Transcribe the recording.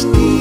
triste